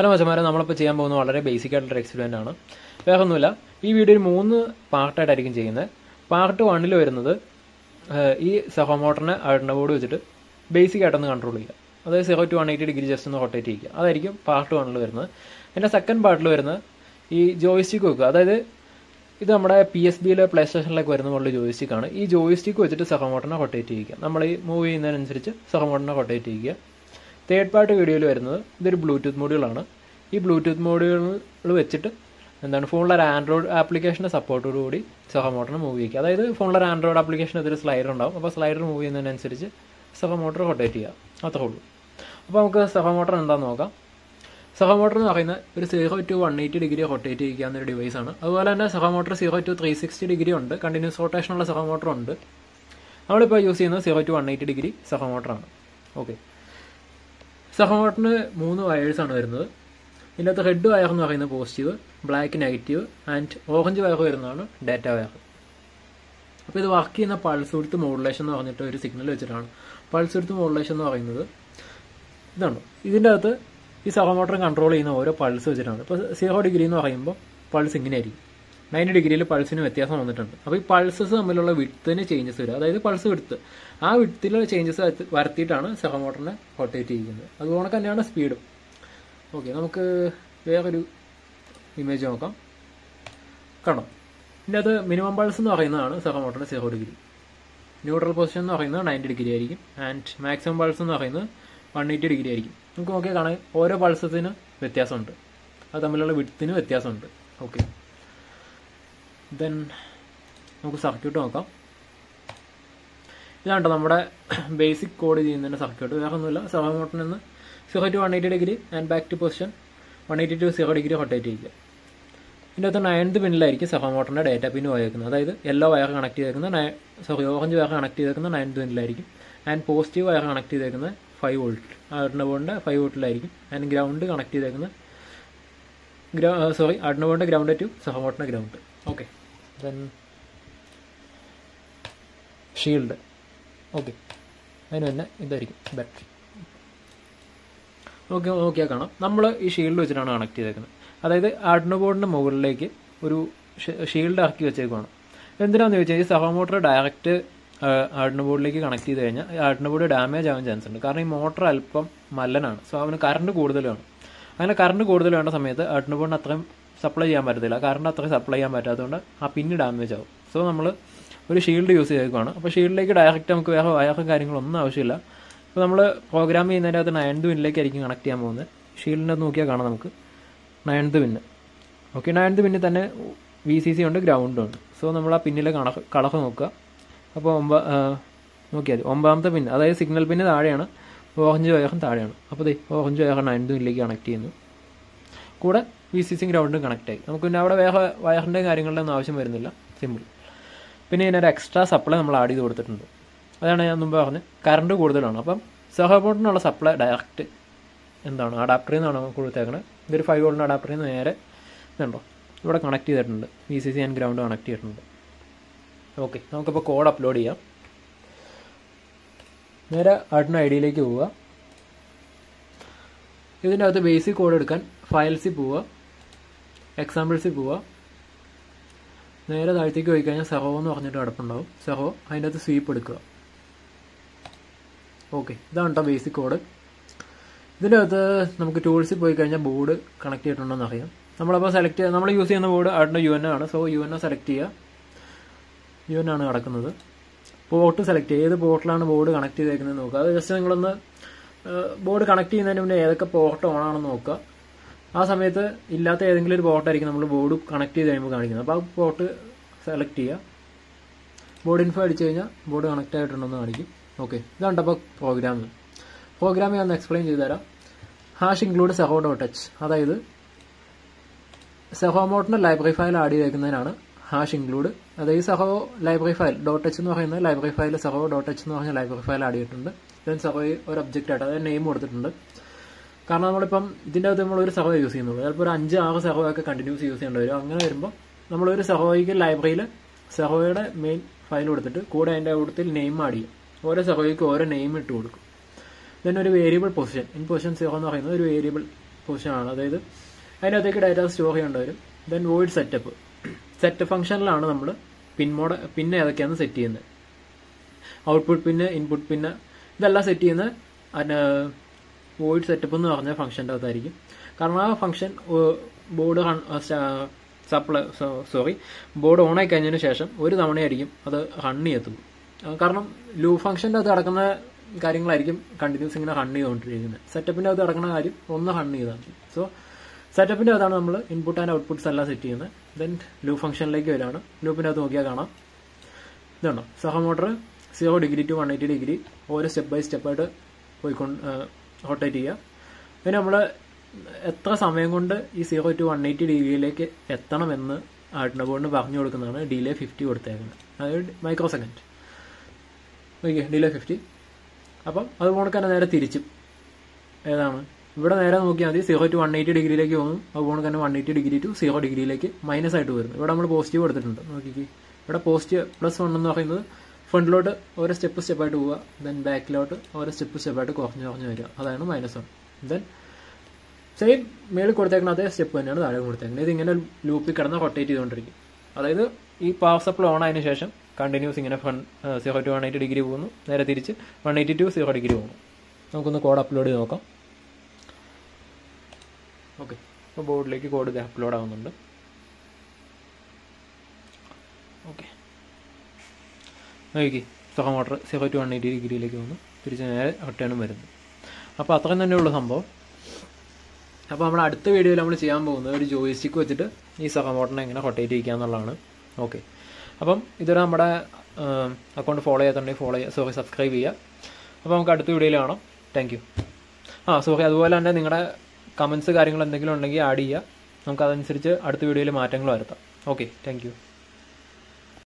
Hello മച്ചമാരെ നമ്മളിപ്പോൾ ചെയ്യാൻ പോകുന്ന വളരെ ബേസിക് ആയിട്ടുള്ള എക്സ്പെരിമെന്റ് ആണ്. വേറെ ഒന്നുമില്ല ഈ വീഡിയോ ഒരു മൂന്ന് പാർട്ടായിട്ടായിരിക്കും ചെയ്യുന്നത്. പാർട്ട് വണ്ണിൽ വരുന്നത് ഈ സഹോമോട്ടറിനെ അഴുന്ന ബോർഡ് വെച്ചിട്ട് ബേസിക് ആയിട്ടൊന്ന് കൺട്രോൾ ചെയ്യുക അതായത് zero to one eighty degree just ഒന്ന് റൊട്ടേറ്റ് ചെയ്യുക അതായിരിക്കും പാർട്ട് വണ്ണിൽ വരുന്നത്. എന്റെ സെക്കൻഡ് പാർട്ടിൽ വരുന്നത് ഈ ജോയിസ്റ്റിക്ക് വെക്കുക. അതായത് ഇത് നമ്മുടെ പി എസ് ബിയിലെ പ്ലേ സ്റ്റേഷനിലൊക്കെ വരുന്ന പോലുള്ള ജോയിസ്റ്റിക്കാണ് ഈ ജോയിസ്റ്റിക്ക് വെച്ചിട്ട് സഹമോട്ടറിനെ റൊട്ടേറ്റ് ചെയ്യുക നമ്മൾ ഈ മൂവ് ചെയ്യുന്നതിനനുസരിച്ച് സഹമോട്ടറിനെ റൊട്ടേറ്റ് ചെയ്യുക തേർഡ് പാർട്ട് വീഡിയോയിൽ വരുന്നത് ഇതൊരു ബ്ലൂടൂത്ത് മോഡ്യൂളാണ് ഈ ബ്ലൂടൂത്ത് മോഡ്യൂൾ വെച്ചിട്ട് എന്താണ് ഫോണിലൊരു ആൻഡ്രോയിഡ് ആപ്ലിക്കേഷന്റെ സപ്പോർട്ടോടുകൂടി സഹമോട്ടറിനെ മൂവ് ചെയ്യുക അതായത് ഫോണിലൊരു ആൻഡ്രോയിഡ് ആപ്ലിക്കേഷൻ ഇതൊരു സ്ലൈഡർ ഉണ്ടാവും. അപ്പോൾ സ്ലൈഡർ മൂവ് ചെയ്യുന്നതിനനുസരിച്ച് സഹമോട്ടർ റൊട്ടേറ്റ് ചെയ്യുക. അത്രേ ഉള്ളൂ. അപ്പോൾ നമുക്ക് സഹമോട്ടർ എന്താണെന്ന് നോക്കാം. സഹമോട്ടർ എന്ന് പറയുന്ന ഒരു zero to one eighty degree rotate ചെയ്യാവുന്ന ഒരു ഡിവൈസ് ആണ്. അതുപോലെ തന്നെ servo motor zero to three sixty degree ഉണ്ട്. കണ്ടിന്യൂസ് റൊട്ടേഷനുള്ള സഹമോട്ടർ ഉണ്ട്. നമ്മളിപ്പോൾ യൂസ് ചെയ്യുന്നത് zero to one eighty degree സഹമോട്ടറാണ്. Okay സഹമോട്ടറിന് മൂന്ന് വയേഴ്സാണ് വരുന്നത്. ഇതിനകത്ത് ഹെഡ് വയർ എന്ന് പറയുന്നത് positive black negative and orange wire വരുന്നതാണ് ഡാറ്റ വയർ. അപ്പോൾ ഇത് വർക്ക് ചെയ്യുന്ന പൾസ് വിടുത്ത് മോഡുലേഷൻ എന്ന് പറഞ്ഞിട്ട് ഒരു സിഗ്നൽ വെച്ചിട്ടാണ്. പൾസ് വിടുത്ത് മോഡുലേഷൻ എന്ന് പറയുന്നത് ഇതാണ്. ഇതിന്റെ അകത്ത് ഈ സഹമോട്ടർ കൺട്രോൾ ചെയ്യുന്ന ഓരോ പൾസ് വെച്ചിട്ടാണ്. ഇപ്പോൾ സീറോ ഡിഗ്രി എന്ന് പറയുമ്പോൾ പൾസ് ഇങ്ങനെ ആയിരിക്കും. നയന്റി ഡിഗ്രിയിൽ പൾസിന് വ്യത്യാസം വന്നിട്ടുണ്ട്. അപ്പോൾ ഈ പൾസസ് തമ്മിലുള്ള വിട്ത്തിന് ചേഞ്ചസ് വരും അതായത് പൾസ് വിടുത്ത് ആ വിട്ത്തിൽ ചേഞ്ചസ് വരുത്തിയിട്ടാണ് സഹമോട്ടറിനെ റൊട്ടേറ്റ് ചെയ്യുന്നത്. അതുപോലെ തന്നെയാണ് സ്പീഡും ഓക്കെ നമുക്ക് വേറൊരു ഇമേജ് നോക്കാം. കാണാം. ഇതിന്റെ അത് മിനിമം പൾസ് എന്ന് പറയുന്നതാണ് സഹമോട്ടറിന്റെ സീറോ ഡിഗ്രി ന്യൂട്രൽ പൊസിഷൻ എന്ന് പറയുന്നത് നയന്റി ഡിഗ്രി ആയിരിക്കും. ആൻഡ് മാക്സിമം പൾസ് എന്ന് പറയുന്നത് വൺ എയ്റ്റി ഡിഗ്രി ആയിരിക്കും. നമുക്ക് നോക്കിയാൽ കാണാൻ ഓരോ പൾസത്തിന് വ്യത്യാസമുണ്ട്. അത് തമ്മിലുള്ള വിടുത്തിന് വ്യത്യാസമുണ്ട്. ഓക്കെ ദെൻ നമുക്ക് സർക്യൂട്ട് നോക്കാം. ഇതാണ് നമ്മുടെ ബേസിക് കോഡ് ചെയ്യുന്നതിന്റെ സർക്യൂട്ട്. വേറെ ഒന്നുമില്ല സെവൻ മോട്ടിൽ നിന്ന് zero to one eighty degree and back to position one eighty to zero degree rotate ചെയ്യുക. ഇതിന്റെ അകത്ത് നയൻത് പിന്നിലായിരിക്കും സെവൻ മോട്ടറിന്റെ ഡേറ്റ പിൻ പോയേക്കുന്നത്. അതായത് യെല്ലോ വയർ കണക്ട് ചെയ്തേക്കുന്ന സോറി ഓറഞ്ച് വയർ കണക്ട് ചെയ്തേക്കുന്ന നയൻത് പിന്നിലായിരിക്കും ആൻഡ് പോസിറ്റീവ് വയർ കണക്ട് ചെയ്തേക്കുന്നത് ഫൈവ് വോൾട്ട് അഡ്നബോണിന്റെ ഫൈവ് വോൾട്ടിലായിരിക്കും ആൻഡ് ഗ്രൗണ്ട് കണക്ട് ചെയ്തേക്കുന്നത് ഗ്രൗ sorry അഡ്നബോണിന്റെ ground to servo ground okay then shield okay അതിന് തന്നെ ഇതായിരിക്കും ബാറ്ററി നോക്കി നോക്കിയാൽ കാണാം. നമ്മൾ ഈ ഷീൽഡ് വെച്ചിട്ടാണ് കണക്ട് ചെയ്തേക്കുന്നത്. അതായത് ആർഡിനോ ബോർഡിന്റെ മുകളിലേക്ക് ഒരു ഷീൽഡ് ഇറക്കി വെച്ചേക്കുവാണ്. എന്തിനാന്ന് ചോദിച്ചാൽ ഈ സഹമോട്ടർ ഡയറക്റ്റ് ആർഡിനോ ബോർഡിലേക്ക് കണക്ട് ചെയ്ത് കഴിഞ്ഞാൽ ആർഡിനോ ബോർഡ് ഡാമേജ് ആവാൻ ചാൻസ് ഉണ്ട്. കാരണം ഈ മോട്ടർ അല്പം മല്ലനാണ്. സോ അവന് കറണ്ട് കൂടുതലാണ്. അങ്ങനെ കറണ്ട് കൂടുതൽ വേണ്ട സമയത്ത് ആർഡിനോ ബോർഡിന് അത്രയും സപ്ലൈ ചെയ്യാൻ പറ്റത്തില്ല. കാരണം അത്രയും സപ്ലൈ ചെയ്യാൻ പറ്റാത്തതുകൊണ്ട് ആ പിന്ന് ഡാമേജ് ആവും. സോ നമ്മൾ ഒരു ഷീൽഡ് യൂസ് ചെയ്തേക്കുവാണ്. അപ്പോൾ ഷീൽഡിലേക്ക് ഡയറക്റ്റ് നമുക്ക് വേറെ വയറും കാര്യങ്ങളൊന്നും ആവശ്യമില്ല. അപ്പോൾ നമ്മൾ പ്രോഗ്രാം ചെയ്യുന്നതിന്റെ അകത്ത് നയൻത് വിന്നിലേക്കായിരിക്കും കണക്ട് ചെയ്യാൻ പോകുന്നത്. ഷീൽഡിന്റെ അത് നോക്കിയാൽ കാണാം നമുക്ക്. നയൻത് പിന്ന് ഓക്കെ നയൻത് പിന്നിൽ തന്നെ വി സി സി ഉണ്ട് ഗ്രൗണ്ടും ഉണ്ട്. സോ നമ്മൾ ആ പിന്നിലെ കണ കളക്ക് നോക്കുക. അപ്പോൾ ഒമ്പ നോക്കിയാൽ മതി. ഒമ്പതാമത്തെ പിന്നെ അതായത് സിഗ്നൽ പിന്ന് താഴെയാണ്. ഓറഞ്ച് വയറും താഴെയാണ്. അപ്പോൾ ദേ ഓറഞ്ച് വയർ നയൻത് വിന്നിലേക്ക് കണക്ട് ചെയ്യുന്നു. കൂടെ വി സി സി ഗ്രൗണ്ടും കണക്ട് ആയി. നമുക്ക് പിന്നെ അവിടെ വേറെ വയറിന്റെ കാര്യങ്ങളുടെ ഒന്നും ആവശ്യം വരുന്നില്ല. സിമ്പിൾ പിന്നെ ഇതിനൊരു എക്സ്ട്രാ സപ്ലൈ നമ്മൾ ആഡ് ചെയ്ത് കൊടുത്തിട്ടുണ്ട്. അതാണ് ഞാൻ മുമ്പ് പറഞ്ഞത്. കറണ്ട് കൂടുതലാണ്. അപ്പം സഹബോട്ടിനുള്ള സപ്ലൈ ഡയറക്റ്റ് എന്താണ്? അഡാപ്റ്ററിൽ നിന്നാണ് കൊടുത്തേക്കണത്. ഇതൊരു ഫൈവ് വോൾട്ടിന്റെ അഡാപ്റ്ററിൽ നിന്ന് നേരെ ഇതുണ്ടോ? ഇവിടെ കണക്ട് ചെയ്തിട്ടുണ്ട്. V C C and ground connect ചെയ്തിട്ടുണ്ട്. ഓക്കെ നമുക്കിപ്പോൾ കോഡ് അപ്ലോഡ് ചെയ്യാം. നേരെ ആട്ടിന് ഐ ഡിയിലേക്ക് പോവുക. ഇതിന്റെ അകത്ത് ബേസിക് കോഡ് എടുക്കാൻ ഫയൽസിൽ പോവുക. എക്സാമ്പിൾസിൽ പോവുക നേരെ താഴത്തേക്ക് പോയി കഴിഞ്ഞാൽ സെഹോ എന്ന് പറഞ്ഞിട്ട് കിടപ്പുണ്ടാവും. സെഹോ അതിന്റെ അകത്ത് സ്വീപ്പ് എടുക്കുക. ഓക്കെ ഇതാണ് കേട്ടോ ബേസിക് കോഡ് ഇതിന്റെ അകത്ത് നമുക്ക് ടൂൾസിൽ പോയി കഴിഞ്ഞാൽ ബോർഡ് കണക്ട് ചെയ്തിട്ടുണ്ടോയെന്ന് അറിയാം. നമ്മളപ്പോൾ സെലക്ട് ചെയ്യുക നമ്മൾ യൂസ് ചെയ്യുന്ന ബോർഡ് അവിടെ യു എൻ ആണ്. സോ യു എൻ സെലക്ട് ചെയ്യുക. യു എൻ ആണ് കിടക്കുന്നത്. പോർട്ട് സെലക്ട് ചെയ്യുക. ഏത് പോർട്ടിലാണ് ബോർഡ് കണക്ട് ചെയ്തേക്കുന്നത് നോക്കുക. അത് ജസ്റ്റ് നിങ്ങളൊന്ന് ബോർഡ് കണക്ട് ചെയ്യുന്നതിന് മുന്നേ ഏതൊക്കെ പോർട്ട് ഓൺ ആണെന്ന് നോക്കുക. ആ സമയത്ത് ഇല്ലാത്ത ഏതെങ്കിലും ഒരു പോർട്ടായിരിക്കും നമ്മൾ ബോർഡ് കണക്ട് ചെയ്ത് കഴിയുമ്പോൾ കാണിക്കുന്നത്. അപ്പോൾ ആ പോർട്ട് സെലക്ട് ചെയ്യുക ബോർഡ് ഇൻഫോ അടിച്ചു കഴിഞ്ഞാൽ ബോർഡ് കണക്ട് ആയിട്ടുണ്ടെന്ന് കാണിക്കും. ഓക്കെ ഇതാണ് അപ്പോൾ പ്രോഗ്രാം പ്രോഗ്രാം ഞാൻ എക്സ്പ്ലെയിൻ ചെയ്തു തരാം. Hash include servo dot H അതായത് സെഹോ മോട്ടിന്റെ ലൈബ്രറി ഫയൽ ആഡ് ചെയ്തേക്കുന്നതിനാണ് ഹാഷ് ഇൻക്ലൂഡ് അതായത് servo library file dot H എന്ന് പറയുന്നത് library file servo dot H എന്ന് പറഞ്ഞ ലൈബ്രറി ഫയൽ ആഡ് ചെയ്തിട്ടുണ്ട്. ദെൻ സെഹോ ഒരു ഒബ്ജക്റ്റ് ആയിട്ട് അതായത് നെയിം കൊടുത്തിട്ടുണ്ട്. കാരണം നമ്മളിപ്പം ഇതിന്റെ അകത്ത് നമ്മൾ ഒരു സെഹോ യൂസ് ചെയ്യുന്നുള്ളൂ. ചിലപ്പോൾ ഒരു അഞ്ച് ആറ് സഹോ ഒക്കെ കണ്ടിന്യൂസ് യൂസ് ചെയ്യേണ്ടി വരും. അങ്ങനെ വരുമ്പോൾ നമ്മളൊരു സഹോയ്ക്ക് ലൈബ്രറിയിൽ സഹോയുടെ മെയിൻ ഫയൽ കൊടുത്തിട്ട് കൂടെ അതിന്റെ കൂട്ടത്തിൽ നെയിം ആഡ് ചെയ്യും. ഓരോ സഹോയ്ക്ക് ഓരോ നെയിം ഇട്ട് കൊടുക്കും. ദെൻ ഒരു variable position in position zero എന്ന് പറയുന്നത് ഒരു വേരിയബിൾ പൊസിഷനാണ് അതായത് അതിനകത്തേക്ക് ഡാറ്റ സ്റ്റോർ ചെയ്യേണ്ടി വരും. ദെൻ വോയിഡ് സെറ്റപ്പ് സെറ്റ് ഫംഗ്ഷനിലാണ് നമ്മൾ പിൻ മോഡ് പിന്നെ ഏതൊക്കെയാണ് സെറ്റ് ചെയ്യുന്നത്. ഔട്ട്പുട്ട് പിന്നെ ഇൻപുട്ട് പിന്നെ ഇതെല്ലാം സെറ്റ് ചെയ്യുന്ന അതിന് വോയിഡ് സെറ്റപ്പ് എന്ന് പറഞ്ഞ ഫംഗ്ഷന്റെ അകത്തായിരിക്കും. കാരണം ആ function board supply sorry board on ആയി കഴിഞ്ഞതിന് ശേഷം ഒരു തവണയായിരിക്കും അത് റൺ ചെയ്യത്തുള്ളൂ. കാരണം ലൂ ഫംഗ്ഷന്റെ അകത്ത് കിടക്കുന്ന കാര്യങ്ങളായിരിക്കും കണ്ടിന്യൂസ് ഇങ്ങനെ ഹൺ ചെയ്തുകൊണ്ടിരിക്കുന്നത്. സെറ്റപ്പിന്റെ അകത്ത് കിടക്കുന്ന കാര്യം ഒന്ന് ഹൺ മതി സോ സെറ്റപ്പിന്റെ അകത്താണ് നമ്മൾ ഇൻപുട്ട് ആൻഡ് ഔട്ട്പുട്ട്സ് എല്ലാം സെറ്റ് ചെയ്യുന്നത്. ദെൻ ലൂ ഫംഗ്ഷനിലേക്ക് വരികയാണ്. ലൂപ്പിന്റെ അകത്ത് നോക്കിയാൽ കാണാം. ഇതാണ് servo motor zero degree to one eighty degree ഓരോ സ്റ്റെപ്പ് ബൈ സ്റ്റെപ്പായിട്ട് പോയിക്കൊണ്ട് റൊട്ടേറ്റ് ചെയ്യുക. പിന്നെ നമ്മൾ എത്ര സമയം കൊണ്ട് ഈ സീറോ ടു വൺ എയ്റ്റി ഡിഗ്രിയിലേക്ക് എത്തണമെന്ന് ആട്ടിന ബോർഡിന് പറഞ്ഞു കൊടുക്കുന്നതാണ് ഡിലേ ഫിഫ്റ്റി കൊടുത്തേക്കുന്നത്. അതായത് micro second okay delay fifty അപ്പം അത് തന്നെ നേരെ തിരിച്ചും. ഏതാണ്? ഇവിടെ നേരെ നോക്കിയാൽ മതി സീറോ ടു വൺ എയ്റ്റി ഡിഗ്രിയിലേക്ക് പോകും. അതുപോലെ തന്നെ one eighty degree to zero ഡിഗ്രിയിലേക്ക് minus ആയിട്ട് വരുന്നു. ഇവിടെ നമ്മൾ പോസിറ്റീവ് കൊടുത്തിട്ടുണ്ട്. നോക്കിക്ക്. ഇവിടെ പോസിറ്റീവ് പ്ലസ് വൺ എന്ന് പറയുന്നത് ഫ്രണ്ടിലോട്ട് ഓരോ സ്റ്റെപ്പ് സ്റ്റെപ്പായിട്ട് പോവുക ദെൻ ബാക്കിലോട്ട് ഓരോ സ്റ്റെപ്പ് സ്റ്റെപ്പായിട്ട് കുറഞ്ഞ് കുറഞ്ഞ് വരിക. അതാണ് മൈനസ് വൺ ദെൻ സെയിം മേളിൽ കൊടുത്തേക്കുന്ന അതേ സ്റ്റെപ്പ് തന്നെയാണ് താഴെ കൊടുത്തേക്കുന്നത്. ഇതിങ്ങനെ ലൂപ്പിൽ കിടന്ന് റൊട്ടേറ്റ് ചെയ്തുകൊണ്ടിരിക്കും. അതായത് ഈ പവർ സപ്ലൈ ഓൺ ആയതിനു ശേഷം കണ്ടിന്യൂസ് ഇങ്ങനെ from zero to one eighty degree പോകുന്നു. നേരെ തിരിച്ച് one eighty to zero degree പോകുന്നു. നമുക്കൊന്ന് കോഡ് അപ്ലോഡ് ചെയ്ത് നോക്കാം. ഓക്കെ അപ്പോൾ ബോർഡിലേക്ക് കോഡ് അപ്ലോഡ് ആവുന്നുണ്ട്. ഓക്കെ നോക്കി. സുഖം വാട്ടർ സീറോ ടു വൺ എയ്റ്റി ഡിഗ്രിയിലേക്ക് വന്നു. തിരിച്ച് നേരെ റിട്ടേണും വരുന്നു. അപ്പോൾ അത്രയും തന്നെ ഉള്ള സംഭവം. അപ്പോൾ നമ്മൾ അടുത്ത വീഡിയോയിൽ നമ്മൾ ചെയ്യാൻ പോകുന്നത് ഒരു ജോയിസ്റ്റിക്ക് വെച്ചിട്ട് ഈ സഹ മോട്ടറിനെ എങ്ങനെ റൊട്ടേറ്റ് ഇരിക്കുക എന്നുള്ളതാണ്. ഓക്കെ അപ്പം ഇതൊരു നമ്മുടെ അക്കൗണ്ട് ഫോളോ ചെയ്യാത്തുണ്ടെങ്കിൽ ഫോളോ ചെയ്യുക. സോറി സബ്സ്ക്രൈബ് ചെയ്യുക. അപ്പോൾ നമുക്ക് അടുത്ത വീഡിയോയിൽ കാണാം. താങ്ക് യു ആ സോറി അതുപോലെ തന്നെ നിങ്ങളുടെ കമൻസ് കാര്യങ്ങൾ എന്തെങ്കിലും ഉണ്ടെങ്കിൽ ആഡ് ചെയ്യുക. നമുക്ക് അതനുസരിച്ച് അടുത്ത വീഡിയോയിൽ മാറ്റങ്ങൾ വരുത്താം. Okay thank